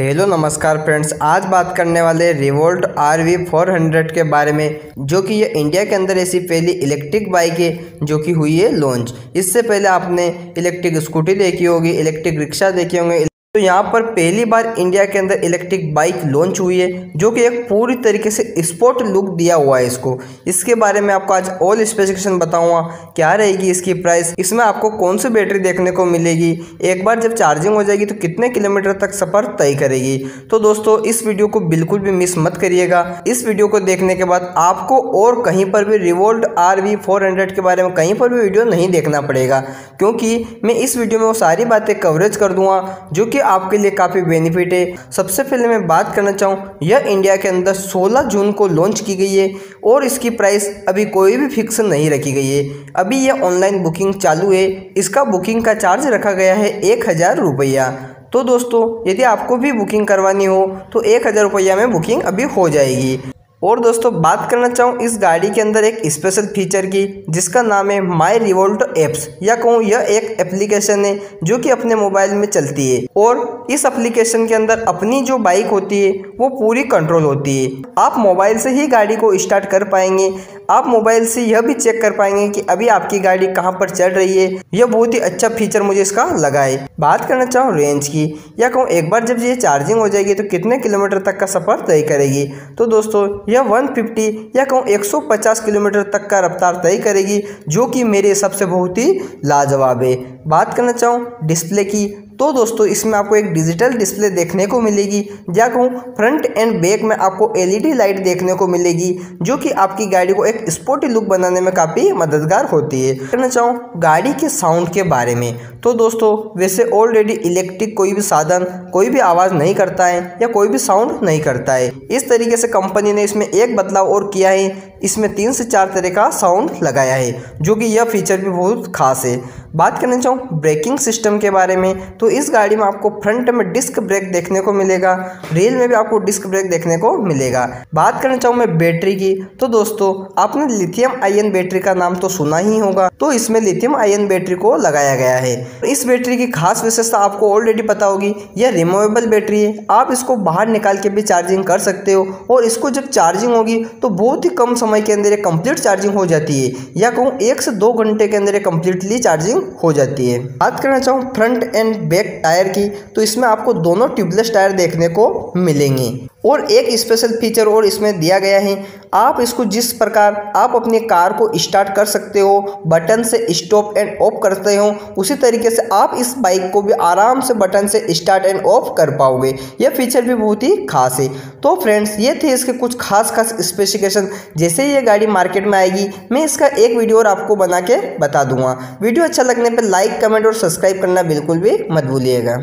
Hello, नमस्कार friends. आज बात करने वाले Revolt R V four hundred के बारे में, जो कि ये इंडिया के अंदर ऐसी पहली इलेक्ट्रिक बाइक है, जो कि हुई है लॉन्च। इससे पहले आपने इलेक्ट्रिक स्कूटी देखी होगी, इलेक्ट्रिक रिक्शा देखे होंगे तो यहाँ पर पहली बार इंडिया के अंदर इलेक्ट्रिक बाइक लॉन्च हुई है, जो कि एक पूरी तरीके से स्पोर्ट लुक दिया हुआ है इसको। इसके बारे में आपको आज ऑल स्पेसिफिकेशन बताऊँगा, क्या रहेगी इसकी प्राइस इसमें आपको कौन सी बैटरी देखने को मिलेगी, एक बार जब चार्जिंग हो जाएगी तो कितने किलोमीटर तक सफ़र तय करेगी। तो दोस्तों, इस वीडियो को बिल्कुल भी मिस मत करिएगा। इस वीडियो को देखने के बाद आपको और कहीं पर भी रिवोल्ट आर वी के बारे में कहीं पर भी वीडियो नहीं देखना पड़ेगा, क्योंकि मैं इस वीडियो में वो सारी बातें कवरेज कर दूँगा, जो कि आपके लिए काफ़ी बेनिफिट है। सबसे पहले मैं बात करना चाहूँ, यह इंडिया के अंदर 16 जून को लॉन्च की गई है और इसकी प्राइस अभी कोई भी फिक्स नहीं रखी गई है। अभी यह ऑनलाइन बुकिंग चालू है। इसका बुकिंग का चार्ज रखा गया है एक हज़ार रुपया। तो दोस्तों, यदि आपको भी बुकिंग करवानी हो तो एक हज़ार रुपया में बुकिंग अभी हो जाएगी। और दोस्तों, बात करना चाहूँ इस गाड़ी के अंदर एक स्पेशल फीचर की, जिसका नाम है माई रिवोल्ट एप्स या कहूँ यह एक एप्लीकेशन है, जो कि अपने मोबाइल में चलती है। और इस एप्लीकेशन के अंदर अपनी जो बाइक होती है, वो पूरी कंट्रोल होती है। आप मोबाइल से ही गाड़ी को स्टार्ट कर पाएँगे। आप मोबाइल से यह भी चेक कर पाएँगे कि अभी आपकी गाड़ी कहाँ पर चल रही है। यह बहुत ही अच्छा फीचर मुझे इसका लगा है। बात करना चाहूँ रेंज की, या कहूँ एक बार जब ये चार्जिंग हो जाएगी तो कितने किलोमीटर तक का सफ़र तय करेगी? तो दोस्तों, यह 150 या कहूँ 150 किलोमीटर तक का रफ्तार तय करेगी, जो कि मेरे हिसाब से बहुत ही लाजवाब है। बात करना चाहूँ डिस्प्ले की तो दोस्तों, इसमें आपको एक डिजिटल डिस्प्ले देखने को मिलेगी। या कहूँ फ्रंट एंड बैक में आपको एलईडी लाइट देखने को मिलेगी, जो कि आपकी गाड़ी को एक स्पोर्टी लुक बनाने में काफ़ी मददगार होती है। कहना चाहूँ, गाड़ी के साउंड के बारे में। तो दोस्तों, वैसे ऑलरेडी इलेक्ट्रिक कोई भी साधन, कोई भी आवाज़ नहीं करता है, या कोई भी साउंड नहीं करता है। इस तरीके से कंपनी ने इसमें एक बदलाव और किया है। इसमें तीन से चार तरह का साउंड लगाया है, जो कि यह फीचर भी बहुत खास है। बात करना चाहूँ ब्रेकिंग सिस्टम के बारे में तो इस गाड़ी में आपको फ्रंट में डिस्क ब्रेक देखने को मिलेगा, रेल में भी आपको डिस्क ब्रेक देखने को मिलेगा। बात करना चाहूँ मैं बैटरी की तो दोस्तों, आपने लिथियम आयन बैटरी का नाम तो सुना ही होगा तो इसमें लिथियम आयन बैटरी को लगाया गया है। इस बैटरी की खास विशेषता आपको ऑलरेडी पता होगी, यह रिमूवेबल बैटरी है। आप इसको बाहर निकाल के भी चार्जिंग कर सकते हो, और इसको जब चार्जिंग होगी तो बहुत ही कम समय के अंदर कंप्लीट चार्जिंग हो जाती है, या कहूँ एक से दो घंटे के अंदर कंप्लीटली चार्जिंग हो जाती है। बात करना चाहूँ फ्रंट एंड बैक टायर की तो इसमें आपको दोनों ट्यूबलेस टायर देखने को मिलेंगे। और एक स्पेशल फीचर और इसमें दिया गया है। आप इसको जिस प्रकार आप अपनी कार को स्टार्ट कर सकते हो बटन से स्टॉप एंड ऑफ़ करते हो, उसी तरीके से आप इस बाइक को भी आराम से बटन से स्टार्ट एंड ऑफ़ कर पाओगे। यह फीचर भी बहुत ही खास है। तो फ्रेंड्स ये थे इसके कुछ खास खास स्पेसिफिकेशन जैसे ही ये गाड़ी मार्केट में आएगी, मैं इसका एक वीडियो और आपको बना के बता दूँगा। वीडियो अच्छा लगने पर लाइक कमेंट और सब्सक्राइब करना बिल्कुल भी मत भूलिएगा।